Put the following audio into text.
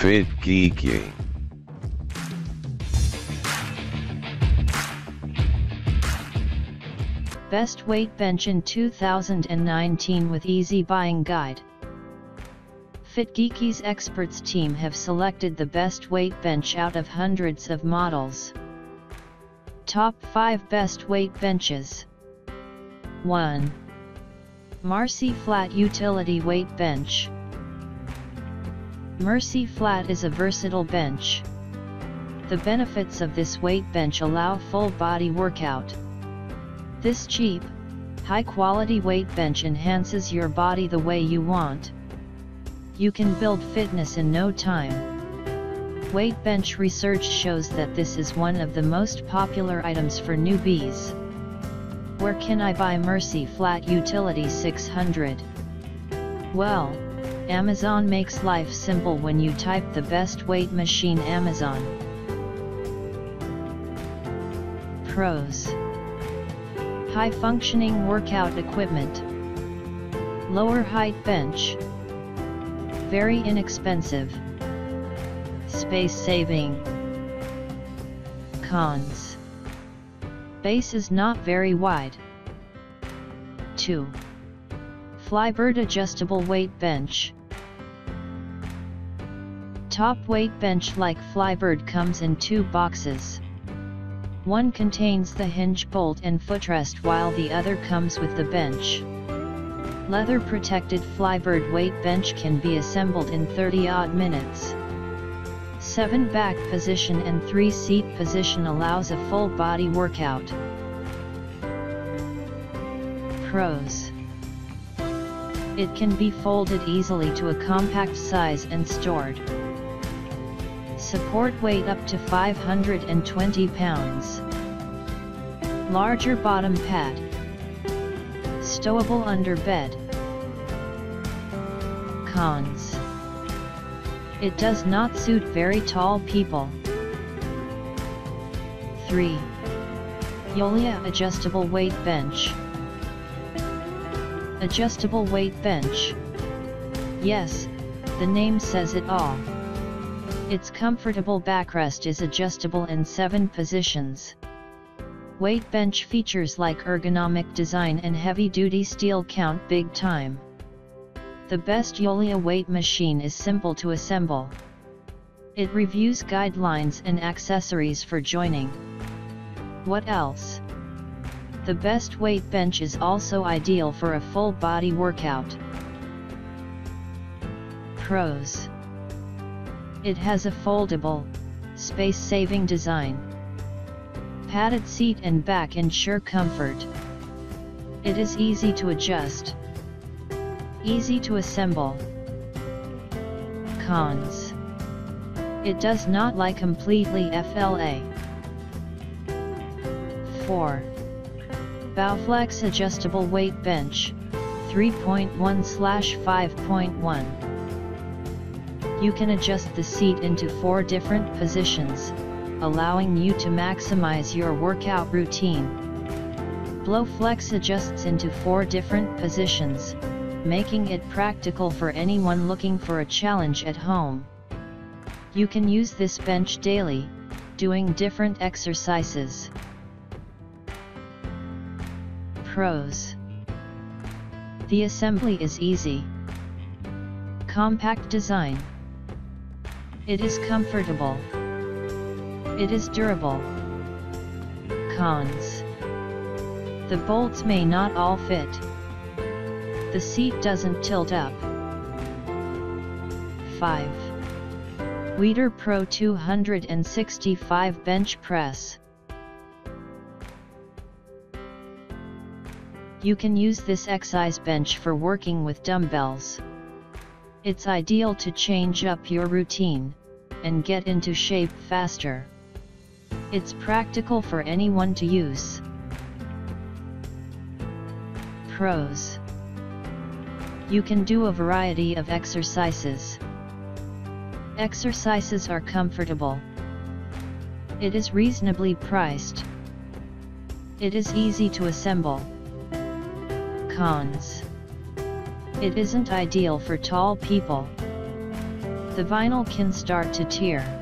Fit Geeky. Eh? Best Weight Bench in 2019 with Easy Buying Guide. FitGeeky's experts team have selected the best weight bench out of hundreds of models. Top 5 Best Weight Benches 1. Marcy Flat Utility Weight Bench Mercy Flat is a versatile bench. The benefits of this weight bench allow full body workout. This cheap, high-quality weight bench enhances your body the way you want. You can build fitness in no time. Weight bench research shows that this is one of the most popular items for newbies. Where can I buy Mercy Flat Utility 600? Well, Amazon makes life simple when you type the best weight machine Amazon. Pros High functioning workout equipment. Lower height bench. Very inexpensive. Space saving. Cons. Base is not very wide. 2. Flybird Adjustable Weight Bench. Top weight bench like Flybird comes in two boxes. One contains the hinge bolt and footrest while the other comes with the bench. Leather protected flybird weight bench can be assembled in 30 odd minutes. 7 back position and 3 seat position allows a full body workout. Pros It can be folded easily to a compact size and stored. Support weight up to 520 pounds. Larger bottom pad. Stowable under bed. Cons. It does not suit very tall people. 3. Yolia Adjustable Weight Bench. Adjustable Weight Bench. Yes, the name says it all. Its comfortable backrest is adjustable in 7 positions. Weight bench features like ergonomic design and heavy-duty steel count big time. The best Yolia weight machine is simple to assemble. It reviews guidelines and accessories for joining. What else? The best weight bench is also ideal for a full body workout. Pros it has a foldable, space-saving design. Padded seat and back ensure comfort. It is easy to adjust. Easy to assemble. Cons. It does not lie completely FLA. 4. Bowflex Adjustable Weight Bench, 3.1 5.1 you can adjust the seat into four different positions, allowing you to maximize your workout routine. Bowflex adjusts into four different positions, making it practical for anyone looking for a challenge at home. You can use this bench daily, doing different exercises. Pros The assembly is easy. Compact design it is comfortable. It is durable. Cons. The bolts may not all fit. The seat doesn't tilt up. 5. Weider Pro 265 Bench Press. You can use this exercise bench for working with dumbbells. It's ideal to change up your routine and get into shape faster. It's practical for anyone to use. Pros You can do a variety of exercises. Exercises are comfortable. It is reasonably priced. It is easy to assemble. Cons It isn't ideal for tall people. the vinyl can start to tear.